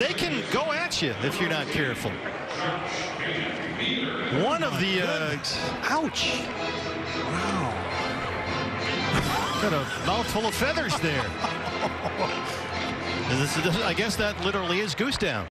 They can go at you if you're not careful. One of the uh, ouch. Wow. Got a mouthful of feathers there. I guess that literally is goose down.